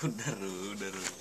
udah udah udah.